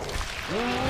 Oh.